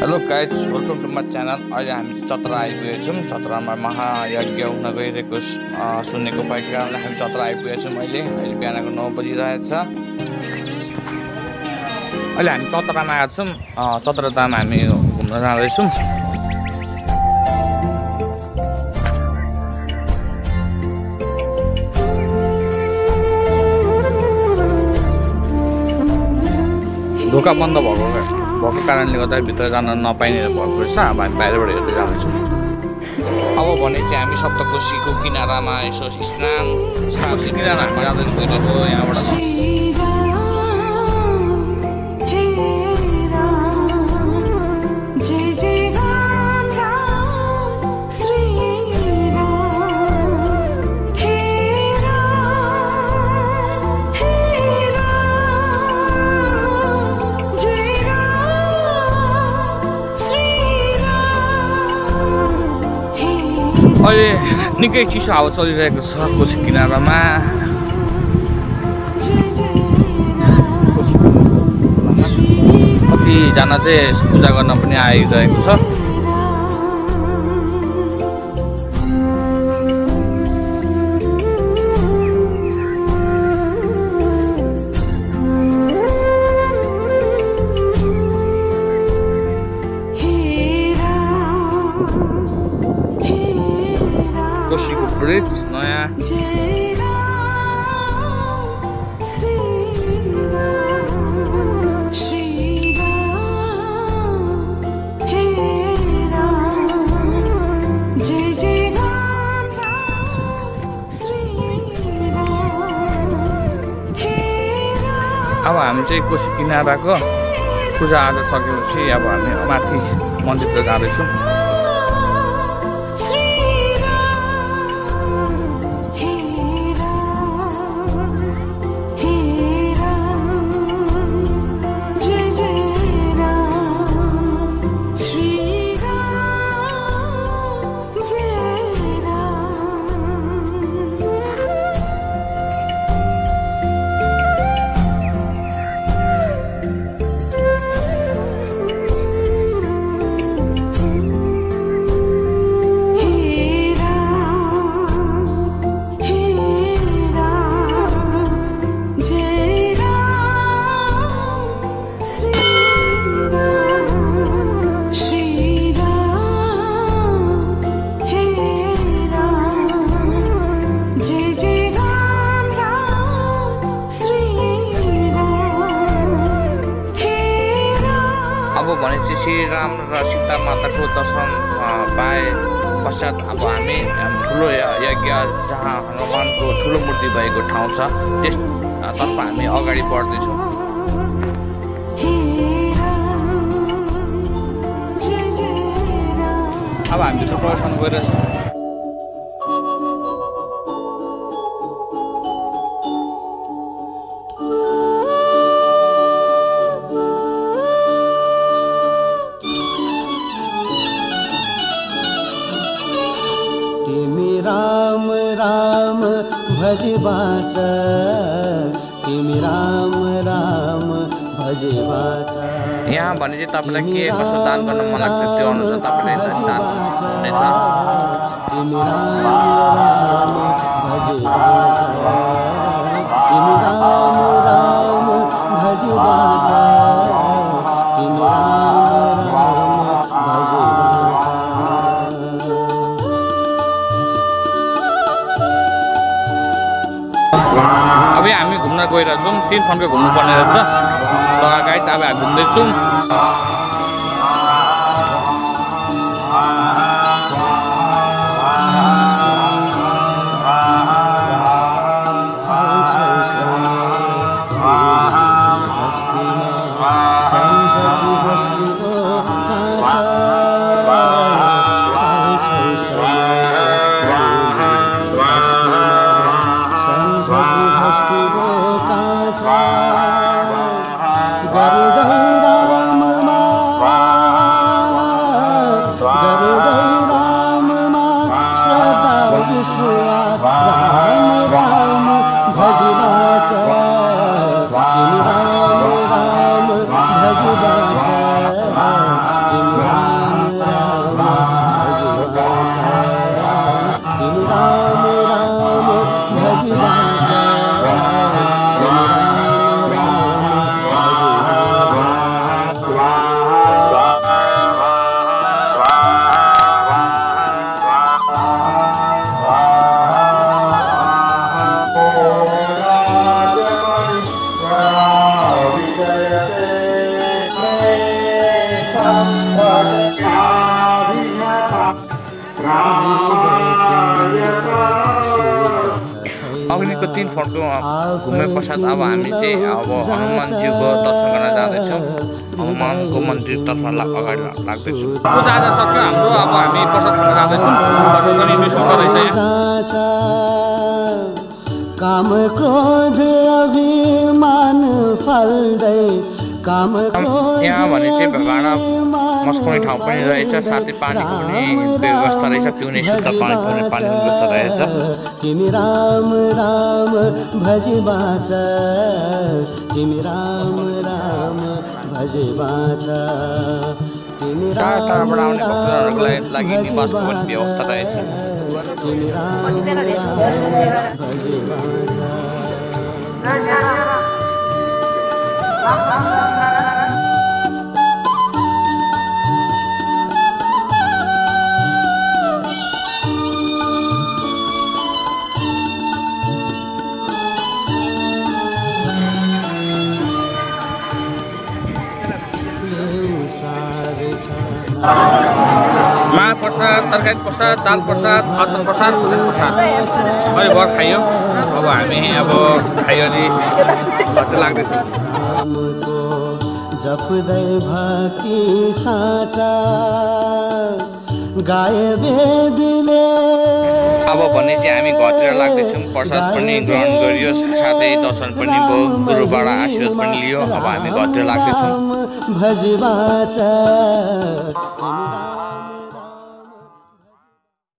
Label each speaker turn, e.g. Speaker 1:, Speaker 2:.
Speaker 1: Hello guides welcome to my channel अहिले हामी चतरा आइपुगेको छौँ चतरामा महायज्ञ हुन गइरहेको सुनेको पाएको कारणले हामी चतरा आइपुगेको छौँ अहिले अहिले बिहानको नौ बजिरहेछ अहिले हामी चतरामा आएको छौँ अ, चतरा दाम हामी घुम्न जाँदैछौँ ढोका बन्द भएको भएको कारणले गर्दा भित्र जान नपाइने भएको रहेछ। अब हामी बाहिरबाट हेर्दै जाँदैछौँ। अब भने चाहिँ हामी सप्तकोशीको किनारामा यसो स्नान कोशी किनारामा जाँदैछौँ। यहाँबाट अहिले निकै चिसो हावा चलिरहेको छ कोशी किनारामा। कतिजना चाहिँ पूजा गर्न पनि आइरहेको छ।
Speaker 2: हे राम
Speaker 1: अब हामी चाहिँ कोशी किनाराको पूजा आज सकेपछि अब हामी माथि मन्दिरतिर जाँदैछौँ। अब भने चाहिँ श्रीराम र सीता माताको दर्शन पाए पश्चात अब हामी ठुलो यज्ञ जहाँ हनुमानको ठुलो मूर्ति भएको ठाउँ छ त्यस अ, तर्फ हामी अगाडि बढ्दैछौँ। अब हामी भित्र प्रवेश
Speaker 3: भजबाच तिमी राम राम भजबाच
Speaker 1: यहाँ भने चाहिँ तपाईँलाई के कसो दान गर्न मन लाग्छ त्यो अनुसार तपाईँले दान सक्नुहुनेछ
Speaker 3: तिमी राम राम भजबाच तिमी
Speaker 1: अब हामी घुम्न गइरहेछौँ। तिन फन्को घुम्नुपर्ने रहेछ। र गाई चाहिँ अब हामी घुम्दैछौँ।
Speaker 3: अग्निको
Speaker 1: तिन फड्को घुमे पश्चात अब हामी चाहिँ अब हनुमानज्यूको दर्शन गर्न जाँदैछौँ। हनुमानको मन्दिरतर्फ अगाडि लाग्दैछौँ। पूजा सक्यो हाम्रो अब हामी प्रसाद खान जाँदैछौँ। निःशुल्क रहेछ
Speaker 3: काम क्रोध अभिमान फल्दै काम
Speaker 1: यहाँ भने चाहिँ भाँडा मस्काउने ठाउँ पनि रहेछ साथै पानीको पनि व्यवस्था रहेछ पिउने शुद्ध पानी पिउने पानी व्यवस्था रहेछ।
Speaker 3: तिमी राम राम भजी बाँच। तिमी राम राम भजी बाँच।
Speaker 1: टाढा टाढाबाट आउने भक्तजनहरूको लागि निवासको पनि। व्यवस्था रहेछ।
Speaker 3: तिमी राम
Speaker 1: महाप्रसाद तरकारी प्रसाद दाल प्रसाद अचार प्रसाद पूजा प्रसाद अहिले भर खाइयो अब हामी अब खाइयो अनि घर लाग्दैछ
Speaker 3: जप्दै भक्ति साँचा गाए वेदले
Speaker 1: अब भने चाहिँ हामी घरतिर लाग्दैछौँ प्रसाद पनि ग्रहण गरियो साथै दर्शन पनि भयो गुरुबाट आशीर्वाद पनि लियो अब हामी घरतिर लाग्दैछौँ